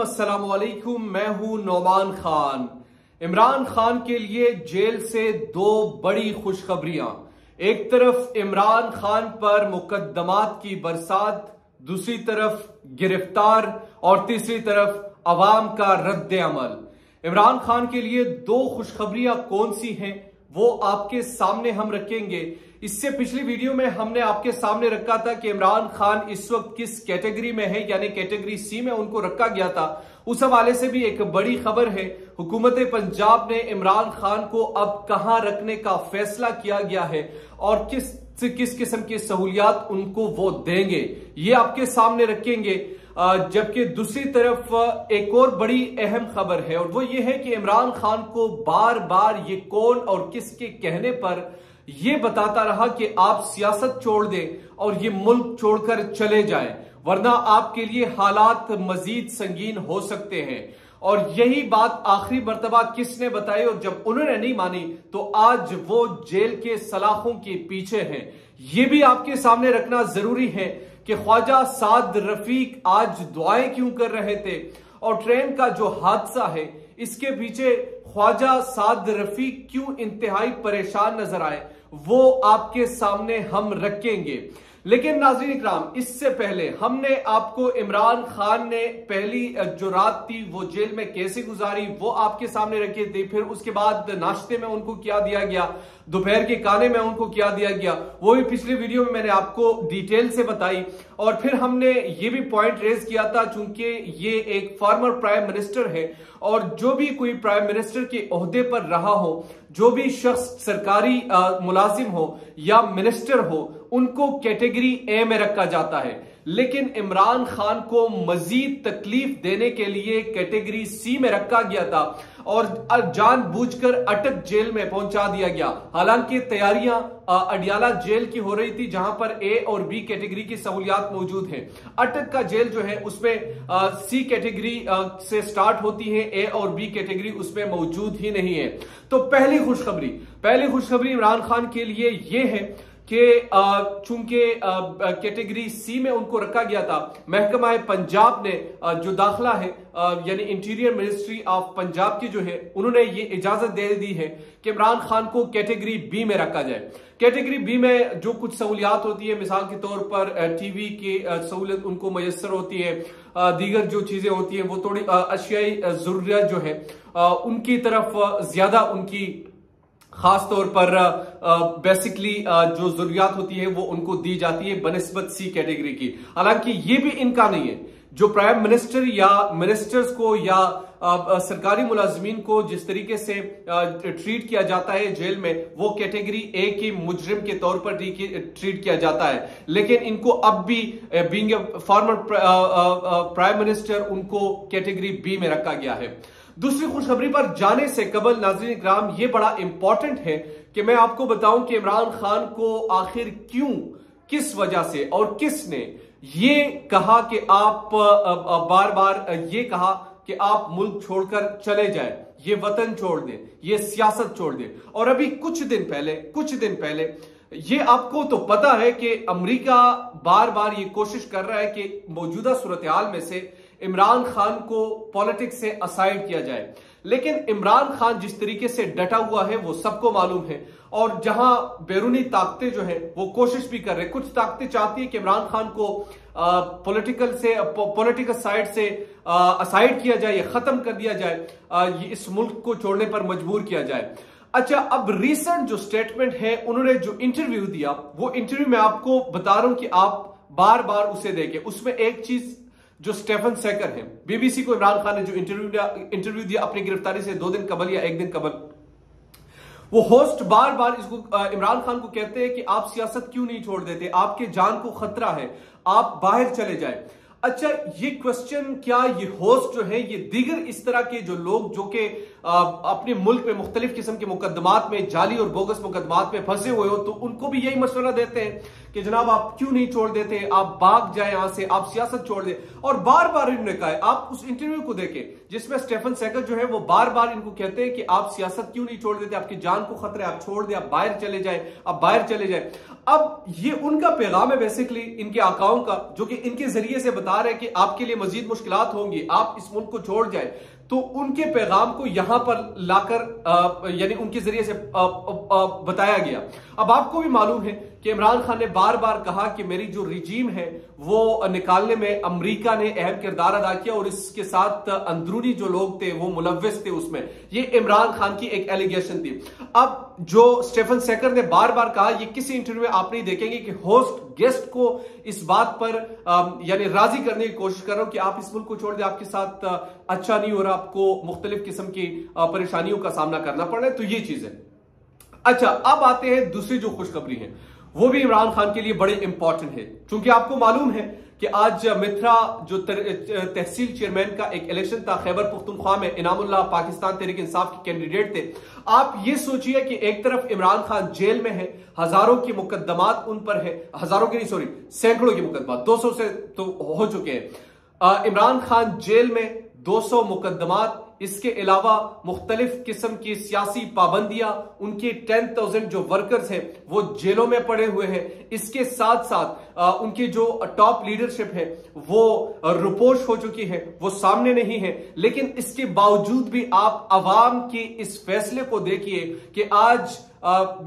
अस्सलाम मैं हूँ नौमान खान। इमरान खान के लिए जेल से दो बड़ी खुशखबरियाँ। एक तरफ़ इमरान खान पर मुकदमात की बरसात, दूसरी तरफ़ गिरफ़्तार और तीसरी तरफ़ अवाम का रद्द अमल। इमरान खान के लिए दो खुशखबरियाँ कौन सी हैं? वो आपके सामने हम रखेंगे। इससे पिछली वीडियो में हमने आपके सामने रखा था कि इमरान खान इस वक्त किस कैटेगरी में है, यानी कैटेगरी सी में उनको रखा गया था। उस हवाले से भी एक बड़ी खबर है, हुकूमत पंजाब ने इमरान खान को अब कहाँ रखने का फैसला किया गया है और किस किस किस्म की सहूलियात उनको वो देंगे। ये आपके सामने रखेंगे। जबकि दूसरी तरफ़ एक और बड़ी अहम खबर है, और वो ये है कि इमरान खान को बार बार ये कौन और किसके कहने पर ये बताता रहा कि आप सियासत छोड़ दें और ये मुल्क छोड़कर चले जाएँ, वरना आपके लिए हालात मजीद संगीन हो सकते हैं। और यही बात आखिरी मरतबा किसने बताई और जब उन्होंने नहीं मानी तो आज वो जेल के सलाखों के पीछे हैं। ये भी आपके सामने रखना ज़रूरी है कि ख्वाजा साद रफीक आज दुआएँ क्यों कर रहे थे? और ट्रेन का जो हादसा है, इसके पीछे ख्वाजा साद रफीक क्यों इंतहाई परेशान नज़र आए? वो आपके सामने हम रखेंगे। लेकिन नाजरीन इकराम, इससे पहले हमने आपको इमरान खान ने पहली जो रात थी, वो जेल में कैसे गुजारी, वो आपके सामने रखी थी, फिर उसके बाद नाश्ते में उनको क्या दिया गया? दोपहर के खाने में उनको क्या दिया गया, वो भी पिछले वीडियो में मैंने आपको डिटेल से बताई। और फिर हमने ये भी पॉइंट रेज किया था, चूँकि ये एक फॉर्मर प्राइम मिनिस्टर है, और जो भी कोई प्राइम मिनिस्टर के अहदे पर रहा हो, जो भी शख्स सरकारी मुलाजिम हो या मिनिस्टर हो, उनको कैटेगरी ए में रखा जाता है। लेकिन इमरान खान को मजीद तकलीफ़ देने के लिए कैटेगरी सी में रखा गया था और जानबूझकर अटक जेल में पहुँचा दिया गया। हालाँकि तैयारियाँ अडियाला जेल की हो रही थी, जहाँ पर ए और बी कैटेगरी की सहूलियात मौजूद हैं। अटक का जेल जो है, उसमें सी कैटेगरी से स्टार्ट होती है, ए और बी कैटेगरी उसमें मौजूद ही नहीं है। तो पहली खुशखबरी पहली खुशखबरी इमरान खान के लिए यह है कि चूँकि कैटेगरी सी में उनको रखा गया था, महकमा पंजाब ने जो दाखिला है यानी इंटीरियर मिनिस्ट्री ऑफ़ पंजाब की जो है, उन्होंने ये इजाज़त दे दी है कि इमरान खान को कैटेगरी बी में रखा जाए। कैटेगरी बी में जो कुछ सहूलियात होती है, मिसाल के तौर पर टीवी की सहूलियत उनको मैसर होती है दीगर जो चीज़ें होती हैं, वो थोड़ी अशियाई जरूरियात जो है उनकी तरफ़ ज़्यादा उनकी खास तौर पर बेसिकली जो जरूरियात होती है, वो उनको दी जाती है बनस्बत सी कैटेगरी की। हालाँकि ये भी इनका नहीं है। जो प्राइम मिनिस्टर या मिनिस्टर्स को या सरकारी मुलाजमीन को जिस तरीके से ट्रीट किया जाता है जेल में, वो कैटेगरी ए के मुजरिम के तौर पर ट्रीट किया जाता है। लेकिन इनको अब भी बींग फॉर्मर प्राइम मिनिस्टर उनको कैटेगरी बी में रखा गया है। दूसरी खुशखबरी पर जाने से कबल नाजरीन ग्राम ये बड़ा इंपॉर्टेंट है कि मैं आपको बताऊँ कि इमरान खान को आखिर क्यों, किस वजह से और किसने ये कहा कि आप बार बार ये कहा कि आप मुल्क छोड़कर चले जाए, ये वतन छोड़ दें, ये सियासत छोड़ दें। और अभी कुछ दिन पहले, कुछ दिन पहले, ये आपको तो पता है कि अमेरिका बार बार ये कोशिश कर रहा है कि मौजूदा सूरत हाल में से इमरान खान को पॉलिटिक्स से असाइड किया जाए। लेकिन इमरान खान जिस तरीके से डटा हुआ है वो सबको मालूम है। और जहाँ बैरूनी ताकतें जो है वो कोशिश भी कर रहे हैं। कुछ ताकतें चाहती है कि इमरान खान को पॉलिटिकल से पॉलिटिकल साइड से असाइड किया जाए या खत्म कर दिया जाए। आ, इस मुल्क को छोड़ने पर मजबूर किया जाए। अच्छा अब रिसेंट जो स्टेटमेंट है उन्होंने जो इंटरव्यू दिया वो इंटरव्यू में आपको बता रहा हूँ कि आप बार बार उसे देखें। उसमें एक चीज़ जो स्टेफन सेकर है, बीबीसी को इमरान खान ने जो इंटरव्यू दिया इंटरव्यू दिया अपनी गिरफ्तारी से, दो दिन कबल या एक दिन कबल। वो होस्ट बार बार इसको इमरान खान को कहते हैं कि आप सियासत क्यों नहीं छोड़ देते? आपके जान को खतरा है, आप बाहर चले जाए। अच्छा ये क्वेश्चन क्या ये होस्ट जो है, ये दीगर इस तरह के जो लोग, जो कि अपने मुल्क में मुख्तलिफ़ किस्म के मुकदमात में, जाली और बोगस मुकदमात में फंसे हुए हो तो उनको भी यही मशवरा देते हैं कि जनाब आप क्यों नहीं छोड़ देते? आप भाग जाए यहाँ से, आप सियासत छोड़ दे। और बार बार इन्होंने कहा आप उस इंटरव्यू को देखें, जिसमें स्टेफन सैकर जो है, वो बार बार इनको कहते हैं कि आप सियासत क्यों नहीं छोड़ देते? आपकी जान को खतरा, आप छोड़ दे, आप बाहर चले जाए, आप बाहर चले जाए। अब ये उनका पैगाम है बेसिकली इनके आकाओं का, जो कि इनके ज़रिए से बता रहे हैं कि आपके लिए मजीद मुश्किल होंगी, आप इस मुल्क को छोड़ जाए। तो उनके पैगाम को यहाँ पर लाकर यानी उनके ज़रिए से आ, आ, आ, बताया गया। अब आपको भी मालूम है कि इमरान खान ने बार बार कहा कि मेरी जो रिजीम है वो निकालने में अमेरिका ने अहम किरदार अदा किया और इसके साथ अंदरूनी जो लोग थे वो मुलविस थे उसमें। ये इमरान खान की एक एलिगेशन थी। अब जो स्टेफन सेकर ने बार बार कहा ये किसी इंटरव्यू में आप नहीं देखेंगे कि होस्ट गेस्ट को इस बात पर यानी राज़ी करने की कोशिश कर रहा हूँ कि आप इस मुल्क को छोड़ दें, आपके साथ अच्छा नहीं हो रहा, आपको मुख्तलिफ़ किस्म की परेशानियों का सामना करना पड़ रहा है तो ये चीज़ है। अच्छा अब आते हैं दूसरी जो खुशखबरी है, वो भी इमरान खान के लिए बड़े इंपॉर्टेंट है। क्योंकि आपको मालूम है कि आज मिथ्रा जो तहसील चेयरमैन का एक इलेक्शन था, खैबर पुख्तनख्वा में इनामुल्ला पाकिस्तान तहरीक इंसाफ के कैंडिडेट थे। आप ये सोचिए कि एक तरफ़ इमरान खान जेल में है, हज़ारों के मुकदमात उन पर है, हज़ारों के नहीं सॉरी सैकड़ों की मुकदमात 200 से तो हो चुके हैं। इमरान खान जेल में 200 मुकदमात इसके अलावा मुख्तलिफ़ किस्म की सियासी पाबंदियाँ, उनके टेन थाउज़ेंड जो वर्कर्स हैं, वो जेलों में पड़े हुए हैं। इसके साथ साथ उनकी जो टॉप लीडरशिप है, वो रिपोर्ट हो चुकी है, वो सामने नहीं है। लेकिन इसके बावजूद भी आप आवाम के इस फैसले को देखिए कि आज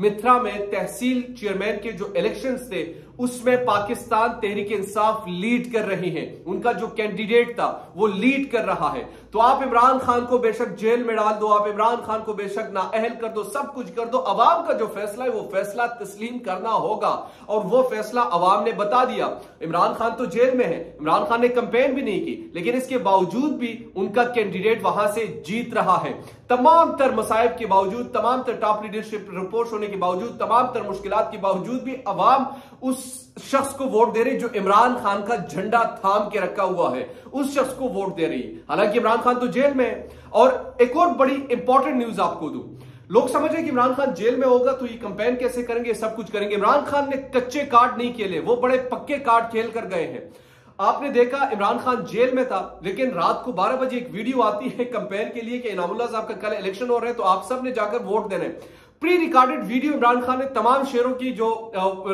मित्रा में तहसील चेयरमैन के जो इलेक्शंस थे उसमें पाकिस्तान तहरीक इंसाफ लीड कर रही है। उनका जो कैंडिडेट था, वो लीड कर रहा है। तो आप इमरान खान को बेशक जेल में डाल दो, आप इमरान खान को बेशक ना अहल कर दो, सब कुछ कर दो। अवाम का जो फैसला है, वो फैसला तस्लीम करना होगा। और वो फैसला अवाम ने बता दिया। इमरान खान तो जेल में है। इमरान खान ने कंपेन भी नहीं की। लेकिन इसके बावजूद भी उनका कैंडिडेट वहाँ से जीत रहा है। तमाम तर मसाइब के बावजूद, तमाम तर टॉप लीडरशिप रिपोर्ट होने के बावजूद, तमाम तर मुश्किल के बावजूद भी अवाम उस शख्स को वोट दे रही जो इमरान खान का झंडा थाम के रखा हुआ है। उस शख्स को वोट दे रही हालाँकि इमरान खान तो जेल में है। और एक और बड़ी इंपॉर्टेंट न्यूज़ आपको दू। लोग समझ रहे कि इमरान खान जेल में होगा तो ये कंपेन कैसे करेंगे? सब कुछ करेंगे। इमरान खान ने कच्चे कार्ड नहीं खेले। वो बड़े पक्के कार्ड खेल कर गए हैं। आपने देखा इमरान खान जेल में था, लेकिन रात को 12 बजे एक वीडियो आती है कंपेयर के लिए कि इनामुल्ला साहब का कल इलेक्शन हो रहे हैं तो आप सबने जाकर वोट देने। Pre recorded video Imran Khan ने तमाम शहरों की जो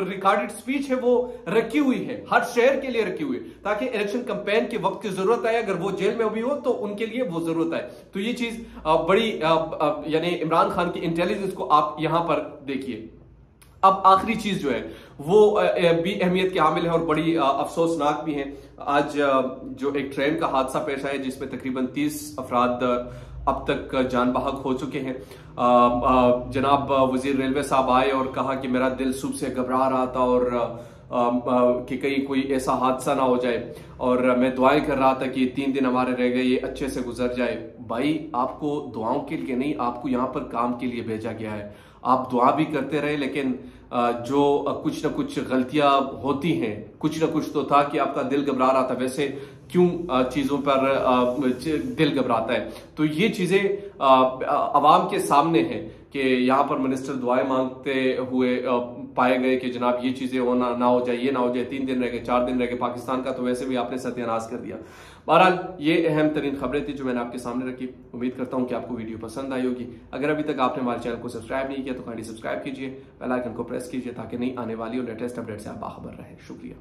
रिकॉर्डेड स्पीच है, वो रखी हुई है। हर शहर के लिए रखी हुई है। ताकि इलेक्शन कंपेन के वक्त की ज़रूरत आए, अगर वो जेल में भी हो तो उनके लिए वो ज़रूरत आए। तो ये चीज़ बड़ी यानी इमरान खान की इंटेलिजेंस को आप यहाँ पर देखिए। अब आखिरी चीज़ जो है, वो भी अहमियत के हामिल है और बड़ी अफसोसनाक भी है। आज जो एक ट्रेन का हादसा पेश आया, जिसमें तकरीबन तीस अफराद अब तक जान बहक हो चुके हैं। जनाब वज़ीर रेलवे साहब आए और कहा कि मेरा दिल सुबह से घबरा रहा था और कि कहीं कोई ऐसा हादसा ना हो जाए। और मैं दुआएँ कर रहा था कि तीन दिन हमारे रह गए, ये अच्छे से गुजर जाए। भाई, आपको दुआओं के लिए नहीं, आपको यहाँ पर काम के लिए भेजा गया है। आप दुआ भी करते रहे, लेकिन जो कुछ ना कुछ गलतियाँ होती हैं। कुछ ना कुछ तो था कि आपका दिल घबरा रहा था। वैसे क्यों चीज़ों पर दिल घबराता है? तो ये चीज़ें आवाम के सामने है कि यहाँ पर मिनिस्टर दुआएँ मांगते हुए पाए गए कि जनाब ये चीज़ें होना ना हो जाए, ये ना हो जाए, तीन दिन रह गए, चार दिन रह गए, पाकिस्तान का तो वैसे भी आपने सत्यानाश कर दिया। बहरहाल, ये अहम तरीन खबरें थी जो मैंने आपके सामने रखी। उम्मीद करता हूँ कि आपको वीडियो पसंद आई होगी। अगर अभी तक आपने हमारे चैनल को सब्सक्राइब नहीं किया तो काइंडली सब्सक्राइब कीजिए बेल आइकन को प्रेस कीजिए, ताकि नहीं आने वाली और लेटेस्ट अपडेट से आप बाखबर रहे। शुक्रिया।